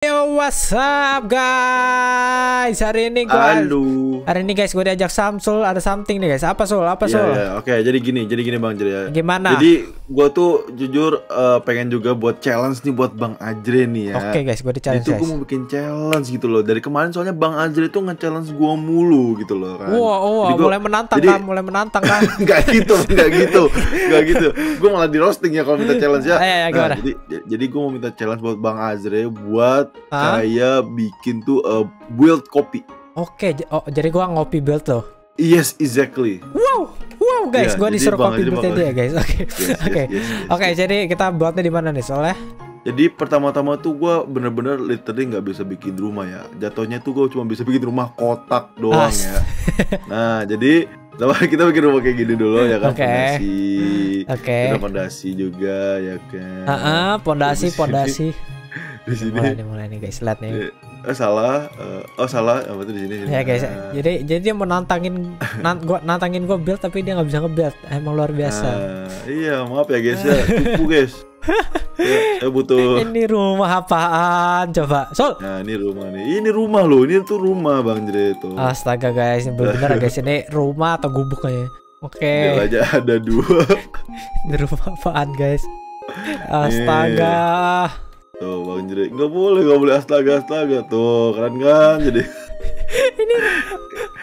Yo, what's up guys? Hari ini gua Halo. Hari ini guys gue diajak Samsul ada something nih guys. Apa Sul? Apa Iya, Sul? iya. Oke, jadi gini, jadi gini Bang Jre ya. Gimana? Jadi gua tuh jujur eh, pengen juga buat challenge nih buat Bang Ajre nih ya. Oke guys, gue di-challenge Itu guys. gue mau bikin challenge gitu loh. Dari kemarin soalnya Bang Ajre tuh nge-challenge gua mulu gitu loh kan. Wah, wah, Jadi gua- mulai menantang jadi- kan, mulai menantang kan. Enggak gitu, enggak gitu. Enggak gitu. Gue malah di roasting ya kalau minta challenge ya. Eh, eh, gimana? jadi jadi gue mau minta challenge buat Bang Azre buat Hah? kayak bikin tuh eh, build kopi. Oke, j- oh, jadi gua ngopi build tuh. Yes, exactly. Wow, wow guys, Iya, gua disuruh buildnya bakal- dia guys. Oke, oke, oke. Jadi kita buatnya di mana nih soalnya? Jadi pertama-tama tuh gue bener-bener literally nggak bisa bikin rumah ya. Jatuhnya tuh gue cuma bisa bikin rumah kotak doang As- ya. Nah jadi Coba kita bikin rumah kayak gini dulu ya kan. Fondasi Oke. Kita fondasi juga ya kan Heeh, pondasi, Di sini- pondasi. Di sini Mulai nih, mulai nih guys, lihat nih. Eh, salah eh, Oh salah Apa tuh di sini Ya guys, Nah, jadi jadi dia mau nantangin nan, gua nantangin gua build tapi dia nggak bisa nge-build. Emang luar biasa. nah, Iya maaf ya guys ya Cukup guys ya, Saya butuh Ini rumah apaan coba? Sol. Nah ini rumah nih Ini rumah loh Ini tuh rumah Bang Jere tuh Astaga guys, ini bener guys ini rumah atau gubuk kayaknya. Oke, Ini aja ada dua ini rumah apaan guys? Astaga. Tuh Bang Jere Nggak boleh Nggak boleh astaga astaga Tuh keren kan Jadi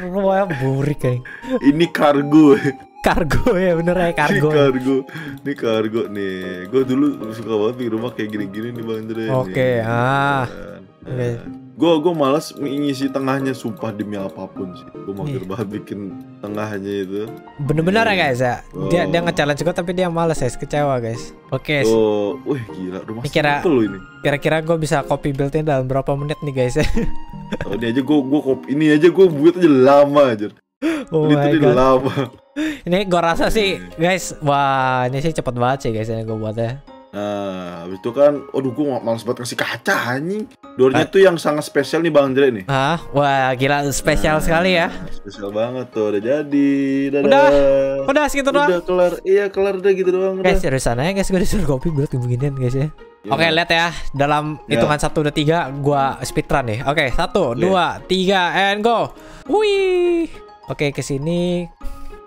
Rumahnya burik kayak. Ini kargo Kargo ya bener ya kargo. Ini kargo Ini kargo nih Gue dulu suka banget bikin rumah kayak gini-gini nih Bang Jere Oke, nih. ah. Kan. Oke. Gue gue malas mengisi tengahnya sumpah demi apa pun sih. Gue mager Iya. banget bikin tengahnya itu. Bener-bener ya guys ya. Dia dia Oh. nge-challenge gua tapi dia males guys, kecewa guys. Oke, Oh, wih gila rumah Ini kira- loh ini. kira-kira gua bisa copy buildnya dalam berapa menit nih guys ya? Oh, ini aja gue gue kopi ini aja gue buat aja lama aja. Oh ini my tuh god. lama. Ini gua rasa sih guys, wah ini sih cepet banget sih guys yang gua buatnya. Nah, habis itu kan, aduh gue males banget kasih kaca anjing. Doornya Ah. tuh yang sangat spesial nih Bang Jere nih. Hah? Wah gila spesial Nah, sekali ya. Spesial banget tuh, udah jadi. Dadah. Udah, Udah segitu doang. Udah kelar. Iya, kelar udah gitu doang. Guys, udah. dari sana ya guys, gue disuruh copy build beginian guys ya. Ya. Oke, lihat ya. Dalam Ya. hitungan satu dua tiga, gua speedrun nih. Oke, satu, Ya. dua, tiga, and go. Wih. Oke, ke sini.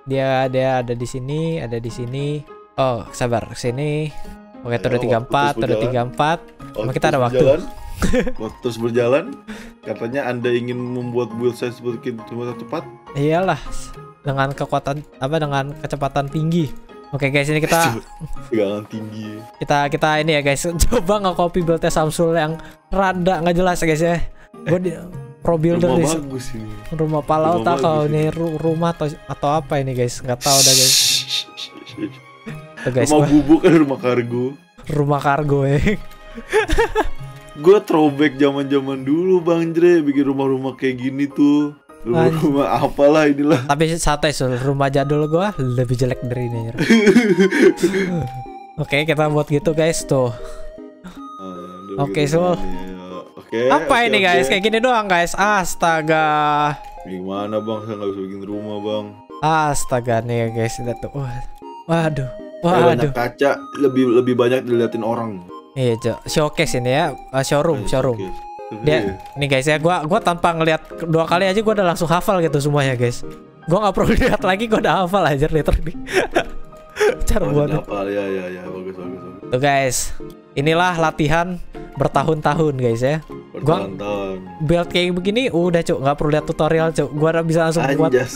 Dia dia ada di sini, ada di sini. Oh, sabar, ke sini. Oke, Ya, tiga empat, udah berjalan. tiga empat. Kita ada waktu. berjalan, waktu terus berjalan, katanya Anda ingin membuat build saya seperti tempat tepat. Iyalah, dengan kekuatan apa dengan kecepatan tinggi. Oke guys, ini kita Pegangan tinggi. kita kita ini ya guys, coba nge-copy buildnya Samsul yang rada nggak jelas ya guys ya. Gue di pro builder Rumah nih, bagus ini. rumah palau tak kau bagus ini ru- rumah atau atau apa ini guys, nggak tahu dah guys. Tuh guys, rumah gua, bubuk kan rumah kargo. rumah kargo ya. Gue throwback zaman zaman dulu Bang Jre bikin rumah-rumah kayak gini tuh. Rumah-rumah apalah inilah. Tapi sate sul, rumah jadul gua lebih jelek dari ini. Oke, kita buat gitu guys tuh. Oke, Sul. kan ya. Oke. Apa oke, ini oke. guys? Kayak gini doang guys. Astaga. Gimana bang? Saya nggak bisa bikin rumah bang. Astaga nih guys, lihat tuh. Waduh. Waduh. banyak kaca lebih lebih banyak diliatin orang. Iya, Cok. Showcase ini ya, Uh, showroom, Ayo, showroom. Dia Iya. nih guys ya, gua gua tanpa ngelihat dua kali aja gua udah langsung hafal gitu semuanya, guys. Gua nggak perlu lihat lagi, gua udah hafal aja literally. Cara Oh, buatnya. apa ya ya ya bagus bagus bagus. Tuh guys. Inilah latihan bertahun-tahun guys ya. Gua- Bertahun-tahun. Build kayak begini udah cuk, nggak perlu lihat tutorial cuk. Gua udah bisa langsung buat, Anjas.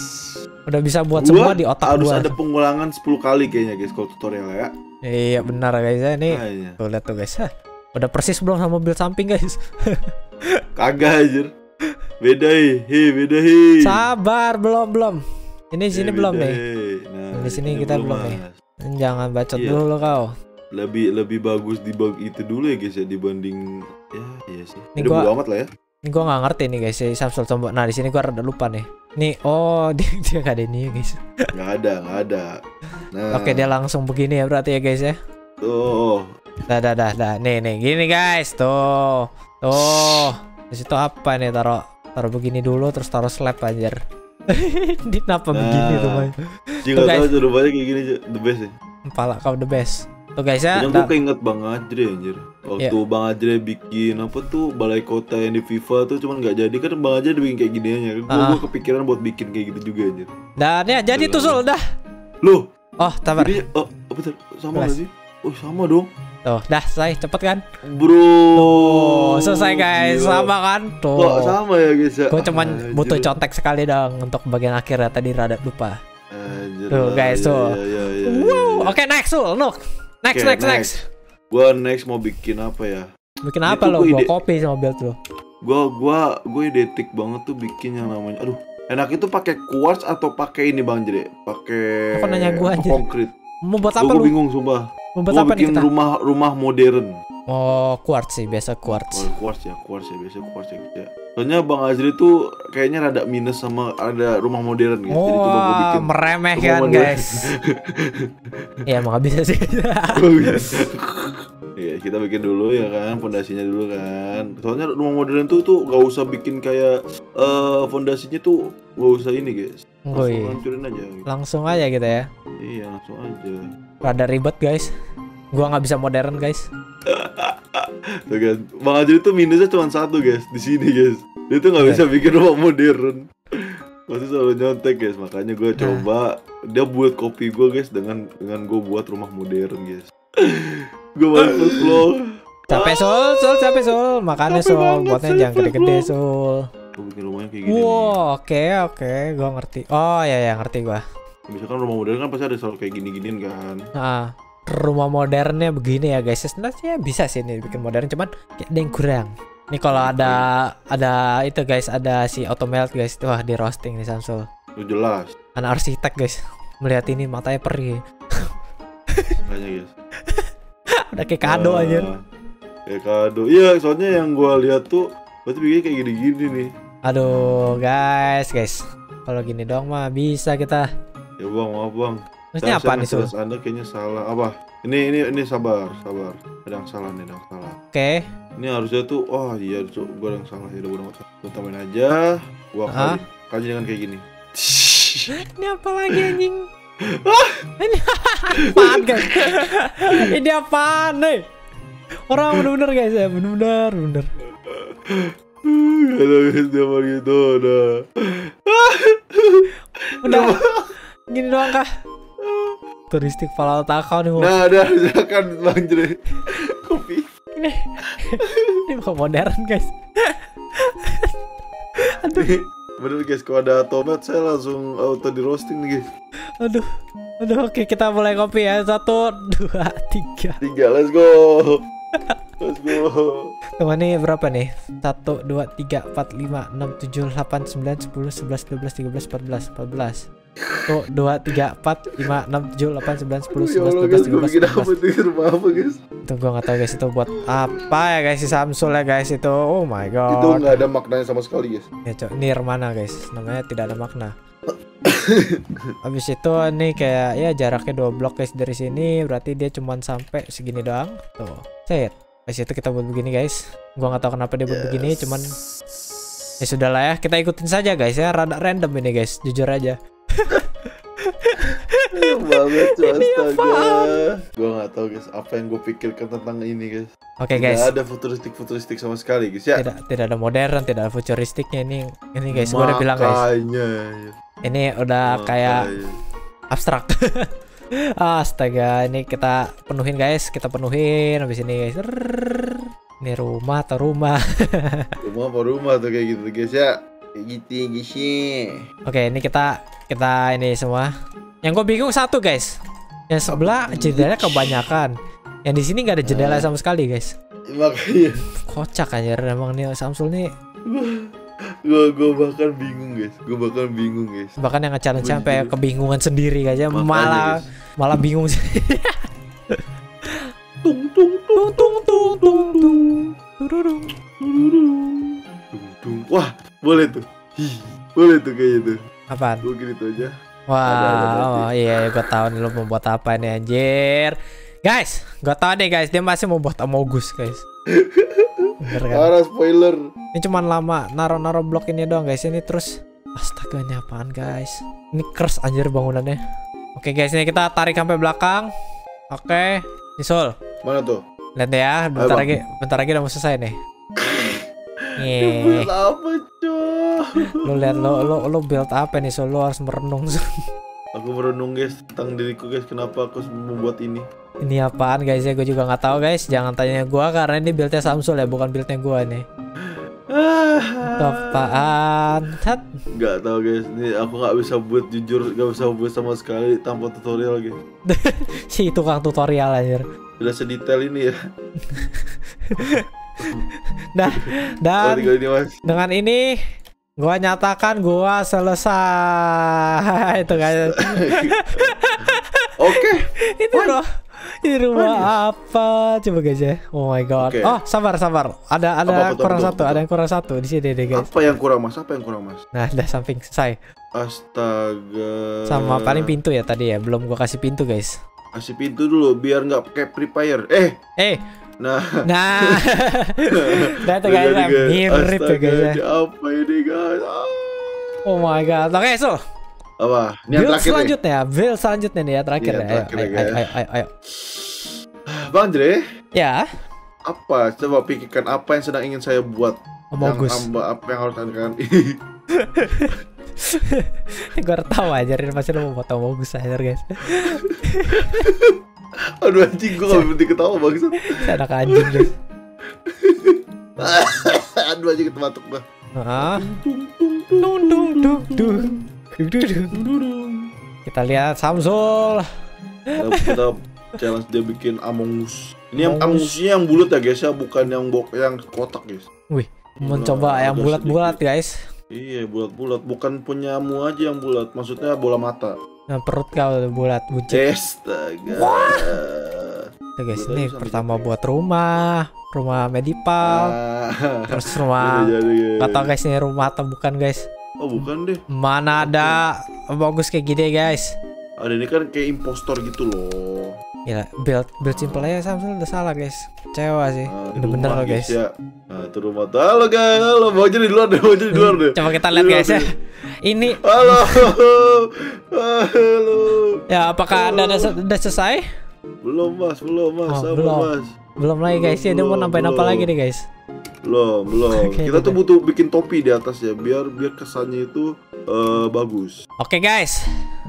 Udah bisa buat Gua semua di otak harus gua. ada pengulangan 10 kali kayaknya guys kalau tutorial ya. Iya benar guys ya ini. Kayaknya. Tuh lihat tuh guys. Hah, udah persis belum sama build samping guys. Kagak anjir. Beda hi, beda hi. Sabar, belum belum. Ini sini Eh, belum nih. Nah, Di sini kita belum nih. Jangan bacot Iya. dulu lo kau. Lebih lebih bagus di bag itu dulu ya guys ya dibanding ya iya sih. Ini Udah gua- amat lah ya. Ini gua nggak ngerti nih guys si Samsul coba. Nah di sini gua rada lupa nih. Nih oh dia dia gak ada ini ya guys. Nggak ada, nggak ada. Nah, Oke dia langsung begini ya berarti ya guys ya. tuh. Dah dah dah dah. Nih nih gini guys tuh tuh. Di situ apa nih taruh taruh begini dulu terus taruh slab anjir. Di kenapa begini Nah. rumahnya? Jika Tuh, guys. tahu tuh rumahnya kayak gini the best ya. Pala kau the best. Tuh guys ya. Da- gue keinget Bang Ajre anjir Waktu Iya. Bang Ajre bikin apa tuh balai kota yang di FIFA tuh cuman nggak jadi kan Bang Ajre bikin kayak gini aja Gue Ah. gua kepikiran buat bikin kayak gitu juga anjir Dan ya jadi tuh Sul dah. Loh Oh, sabar. jadi oh bentar sama gak sih? Oh sama dong Tuh, dah selesai cepet kan? Bro Oh, selesai guys. gila. Sama kan? Tuh. Sama ya guys ya? Gue cuman Anjir. butuh contek sekali dong untuk bagian akhir ya tadi rada lupa. Anjir Tuh, guys, iya, tuh. iya, iya, iya, Wow, iya. oke next Sul, look. Next, next, next. next. Gua next mau bikin apa ya? Bikin apa lo? gua ide- kopi sama build lo. Gua gua gue idetik banget tuh bikin yang namanya aduh enak itu pakai quartz atau pakai ini bang Jere pakai Apa nanya gua, anjir? konkret Mau buat Gua- apa gua lu? bingung sumpah Mau buat gua apa nih bikin kita? rumah rumah modern Oh, quartz sih, biasa quartz. oh, quartz ya quartz ya biasa quartz ya, gitu ya. soalnya bang Azri tuh kayaknya rada minus sama ada rumah modern gitu jadi coba gua Wah, bikin meremehkan rumah modern. guys. ya emang bisa sih. Iya, kita bikin dulu ya kan, fondasinya dulu kan. Soalnya rumah modern tuh tuh gak usah bikin kayak eh fondasinya tuh gak usah ini guys. Langsung Woi, hancurin aja. Gitu. langsung aja gitu ya. Iya, langsung aja. Rada ribet guys. Gua nggak bisa modern guys. Tuh kan, Bang Ajri tuh minusnya cuma satu guys di sini guys. Dia tuh nggak Iya. bisa bikin rumah modern. Pasti selalu nyontek guys, makanya gue Nah. coba dia buat kopi gue guys dengan dengan gue buat rumah modern guys. gue mampus loh. Capek sul, sul capek sul. Makanya banget, buatnya jangan gede-gede sul. Gue bikin rumahnya kayak gini. Wow, oke oke, gua ngerti. Oh ya ya ngerti gua. Misalkan rumah modern kan pasti ada selalu kayak gini-ginian kan. Nah, rumah modernnya begini ya guys. Sebenarnya bisa sih nih bikin modern, cuman kayak ada yang kurang. Nih kalau ada ada itu guys, ada si automelt guys, wah di roasting nih Samsul. Lu jelas, Anak arsitek guys, melihat ini matanya perih. makanya guys. Udah kayak kado Ah, aja. Kayak kado. Iya, soalnya yang gue lihat tuh berarti bikinnya kayak gini-gini nih. Aduh guys, guys. Kalau gini dong mah bisa kita. Ya bang, maaf bang. Maksudnya apa nih ngejelas Anda kayaknya salah. Apa? Ini ini ini sabar, sabar. Ada yang salah nih, ada yang salah. Oke. Ini harusnya tuh, oh iya, tuh gue yang salah. Ya udah amat. Gua tambahin aja. Gua Hah? kali, kali dengan kayak gini. Ini apa lagi anjing? ini apaan guys? ini apaan nih? Orang bener-bener guys ya, bener-bener, bener. Ada guys, dia gitu, udah. Udah, gini doang kah? Turistik pala takau nih, Nah, ada silakan Jre. Kopi. ini, ini bukan modern guys. Nih, Bener guys, kalau ada tomat saya langsung auto di roasting nih guys. Aduh, aduh, oke kita mulai kopi ya. Satu, dua, tiga. Tiga, let's go. Let's go. Tunggu nih berapa nih? Satu, dua, tiga, empat, lima, enam, tujuh, delapan, sembilan, sepuluh, sebelas, dua belas, tiga belas, empat belas, empat belas. Satu, dua, tiga, empat, lima, enam, tujuh, delapan, sembilan, sepuluh, Ya sebelas, dua belas, tiga belas, empat belas. itu? Itu gue nggak tahu guys itu buat apa ya guys si Samsul ya guys itu. Oh my Itu god. nggak ada maknanya sama sekali guys. Ya cok, Nirmana guys. Namanya tidak ada makna. Habis itu nih kayak ya jaraknya dua blok guys dari sini berarti dia cuman sampai segini doang. Tuh. Set. Habis itu kita buat begini guys. Gua nggak tahu kenapa dia buat begini cuman ya sudah lah ya kita ikutin saja guys ya rada random ini guys jujur aja banget Ini astaga. Gue nggak tahu guys apa yang gue pikirkan tentang ini guys. oke Tidak guys ada futuristik futuristik sama sekali guys ya. tidak tidak ada modern tidak ada futuristiknya ini ini guys gua udah bilang guys Makanya. ini udah kayak Makanya. abstrak astaga ini kita penuhin guys kita penuhin habis ini guys ini rumah atau rumah rumah apa rumah tuh kayak gitu guys ya. Kayak gitu guys ya. oke ini kita kita ini semua yang gue bingung satu guys yang sebelah jendela kebanyakan yang di sini nggak ada jendela Ah. sama sekali guys Makanya kocak aja emang nih Samsul nih gue gue bahkan bingung guys. Gue bahkan bingung guys. bahkan yang Gua sampai juga. kebingungan sendiri guys ya Makanya, malah guys. malah bingung sih Tung tung tung tung tung tung tung tururung. tung tung. Wah boleh tuh. Hi, boleh tuh kayaknya tuh. apaan Gue gini tuh aja. Oh, iya, gue tahu nih lo mau buat apa nih anjir. Guys, gue tahu deh guys, dia masih mau buat Amogus guys. Bener kan? Parah spoiler. Ini cuman lama naro-naro blok ini doang guys. Ini terus astaga ini apaan guys? Ini kers anjir bangunannya. Oke guys, ini kita tarik sampai belakang. Oke. Nih Sol, Mana tuh? lihat ya, bentar Bang. lagi, bentar lagi udah mau selesai nih. Nih, apa, Lu lihat lo lo lo build apa nih Sol? Lo harus merenung. Sol. Aku merenung guys tentang diriku guys, kenapa aku membuat ini? Ini apaan guys ya? Gue juga nggak tahu guys. Jangan tanya gua karena ini buildnya Samsul ya, bukan buildnya gua nih. Ah, apaan? Hat. nggak tahu guys, ini aku nggak bisa buat jujur, nggak bisa buat sama sekali tanpa tutorial guys. Si tukang tutorial anjir. Udah sedetail ini ya. Dah, dan ini mas. dengan ini gua nyatakan gua selesai. Itu guys. Oke. itu loh. Ini rumah apa? Coba guys ya. Oh my god. Oke. Oh, sabar sabar. Ada ada Apa, apa, kurang apa, satu, apa? ada yang kurang satu di sini deh guys. Apa yang kurang mas? Apa yang kurang mas? Nah, udah samping selesai. Astaga. Sama paling pintu ya tadi ya. Belum gua kasih pintu guys. Kasih pintu dulu biar nggak kayak Free Fire. Eh, Eh, nah. nah. Nah, itu guys, mirip ya Astaga, guys ya. apa ini guys? Ah. Oh my god. Oke, so Apa? Ini build terakhir nih. selanjutnya, build selanjutnya nih ya terakhir Iya, ya. Terakhir ayo, ya, ayo, ayo, ayo, ayo. Bang Andre, Ya, apa? Coba pikirkan apa yang sedang ingin saya buat. Amogus. Yang, amba- apa yang harus kan? gue tahu aja, Rin pasti lo mau foto Amogus aja guys. Aduh anjing gue gak berhenti ketawa bangsat. Si anak anjing guys. Aduh anjing. Ah, tung tung. dung dung dung dung. Dung, dung, dung. Dudung. Kita lihat Samsul. Kita, challenge dia bikin Among Us. Ini yang Among Us-nya yang bulat ya guys ya, bukan yang bok yang kotak guys. Wih, mencoba yang agak bulat-bulat guys. Iya bulat-bulat, bukan punyamu aja yang bulat, maksudnya bola mata. Nah, perut kau udah bulat buncit. Astaga. Tuh guys, ini pertama buat rumah, rumah medipal, Ah, terus rumah. Gak tau guys ini rumah atau bukan guys Oh bukan deh. Mana ada bagus kayak gini guys Ada ini kan kayak impostor gitu loh. Gila build, build simple aja Samsul udah salah guys Kecewa sih Nah, Udah bener rumah, loh guys Ya. Itu rumah tuh. Halo guys, halo. Mau jadi di luar deh, mau jadi di luar deh. Coba kita lihat luar guys ya. Ini Halo. Halo. ya apakah anda udah, se- udah selesai? Belum mas, belum mas, Oh, sabar belum. mas. Belum lagi guys ya dia mau Belum, nambahin apa belum. lagi nih guys Belum, belum. Oke, Kita tuh butuh bikin topi di atas ya, biar biar kesannya itu eh, bagus. Oke guys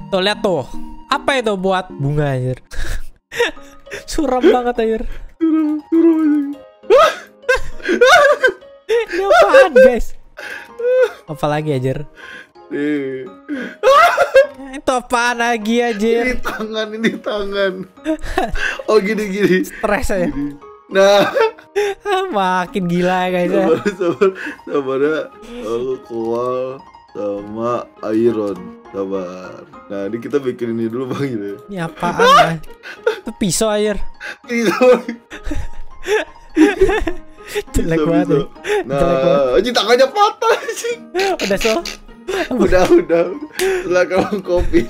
Tuh lihat tuh Apa itu buat bunga anjir Suram banget anjir Turun, turun. Ini apaan guys Apalagi Nih, Itu apaan lagi anjir ini tangan, ini tangan. Oh gini gini. Stres aja gini. Nah, Makin gila ya guys ya sabar, sabar, sabar ya. Aku koal sama iron, sabar. Nah, ini kita bikin ini dulu bang gitu. Ini apaan ya? Itu pisau air. Bisa, Jelek bisa, banget. bisa. ya. Jelek banget. Nah, anjing tangannya patah anjing. Udah so. Udah, udah. Setelah kamu kopi.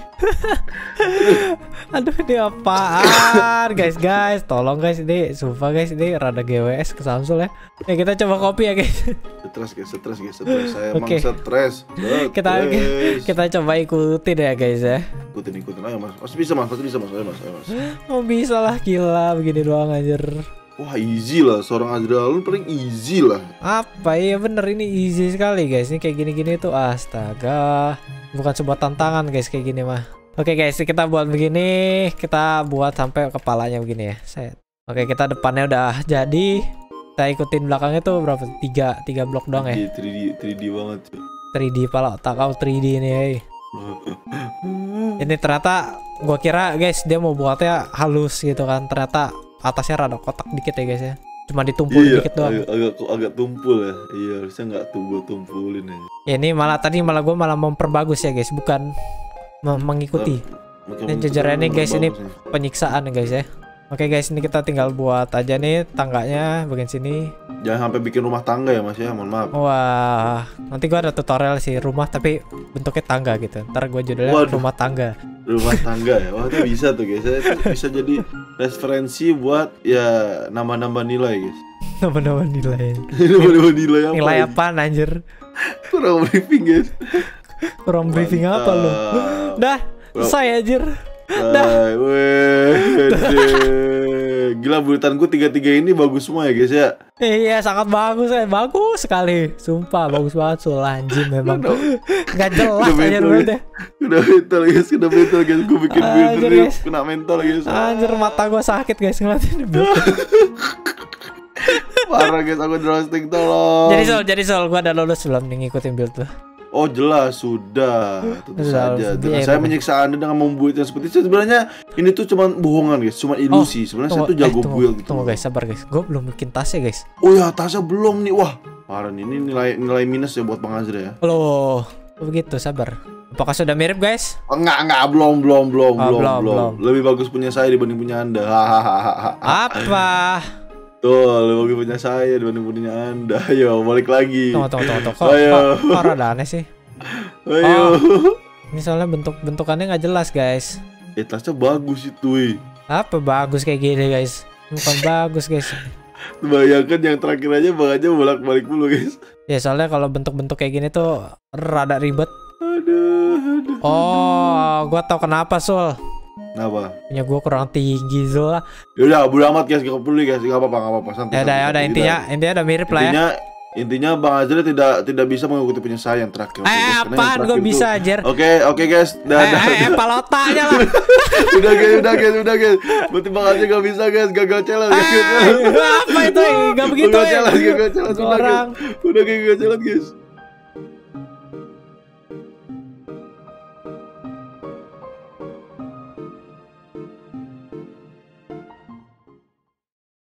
Aduh ini apaan guys guys. Tolong guys ini. Sumpah guys ini rada GWS ke Samsul ya. Ya kita coba kopi ya guys. Stres guys, stres guys, stres. Saya emang Oke. stres. Kita kita coba ikutin ya guys ya. ikutin ikutin ayo mas. Mas bisa mas, pasti bisa mas. Ayo mas, ayo mas. Oh bisa lah gila begini doang anjir. Wah easy lah, seorang Azrael paling easy lah. Apa ya bener ini easy sekali guys. Ini kayak gini-gini tuh astaga. Bukan sebuah tantangan guys kayak gini mah. Oke guys, kita buat begini, kita buat sampai kepalanya begini ya. Set. Oke, kita depannya udah jadi. Kita ikutin belakangnya tuh berapa? Tiga, tiga blok doang ya. Iya, 3D 3D banget. cuy. 3D pala otak kau 3D ini. hei. Ini ternyata gua kira guys dia mau buatnya halus gitu kan. Ternyata atasnya rada kotak dikit ya guys ya. Cuma ditumpul Iya, dikit doang. agak, agak agak tumpul ya. Iya, harusnya nggak tuh gua tumpulin aja. Ya, ini malah tadi malah gue malah memperbagus ya guys, bukan me- mengikuti Makin Ini jajarannya, guys, ini- penyiksaan ya guys ya. Oke guys, ini kita tinggal buat aja nih tangganya bagian sini. Jangan sampai bikin rumah tangga ya mas ya, mohon maaf. Wah, nanti gua ada tutorial sih rumah tapi bentuknya tangga gitu. Ntar gue judulnya Waduh. rumah tangga. Rumah tangga ya, wah itu bisa tuh guys. Bisa jadi referensi buat ya nama-nama nilai guys. Nama-nama nilai. Nama-nama nilai apa? Nilai apa anjir? Kurang briefing guys. Kurang briefing apa lu? Dah, selesai anjir. Hai, weh, deh. Gila bulutanku tiga-tiga ini bagus semua ya guys ya. Iya sangat bagus ya bagus sekali. Sumpah bagus banget sul. Anjing memang. Nggak jelas aja mental, buatnya Udah mental guys, udah mental guys. Gue bikin build ini kena mental guys. anjir mata gua sakit guys. Ngeliatin build. Parah guys, aku drastic tolong. jadi sol jadi sol gua udah lulus belum nih ngikutin build tuh Oh jelas sudah, tentu saja. harus Dengan di- saya menyiksa anda dengan membuat yang seperti itu. Sebenarnya ini tuh cuma bohongan guys, cuma ilusi. Sebenarnya saya tuh eh, jago tunggu, build gitu. tunggu guys sabar guys gua belum bikin tasnya guys Oh ya, tasnya belum nih. Wah, parah nih. Ini nilai nilai minus ya buat Bang Azra ya. loh begitu sabar apakah sudah mirip guys Enggak, enggak, belum, belum, belum, Oh, belum, belum, belum, belum. Lebih bagus punya saya dibanding punya anda. Hahaha. apa Tuh, lebih punya saya dibanding punya anda. Ayo, balik lagi. tunggu tunggu tunggu, kok, Ayo. kok, kok rada aneh sih Ayo. ini soalnya bentuk bentukannya nggak jelas guys Eh, tasnya bagus itu, weh. apa bagus kayak gini guys bukan bagus guys Bayangkan yang terakhir aja Bang aja bolak-balik mulu, guys. ya soalnya kalau bentuk-bentuk kayak gini tuh rada ribet Aduh, aduh. oh gua tau kenapa sul Kenapa? punya gua kurang tinggi sul Yaudah, bodo amat guys, gak perlu guys, gak apa-apa, gak apa-apa, santai. ya udah ya udah intinya intinya udah mirip lah ya. Intinya, intinya Bang Azra tidak tidak bisa mengikuti punya saya yang terakhir. eh karena yang apaan gua terakhir bisa anjir? Oke, oke guys, dah, eh dah, eh eh palotanya lah? Udah guys, udah guys, udah guys. Berarti Bang Azra gak bisa guys, gagal challenge, gagal challenge. Eh, apa itu? Nggak begitu Gagal ya? challenge, gagal challenge, orang. Udah guys, gagal challenge guys.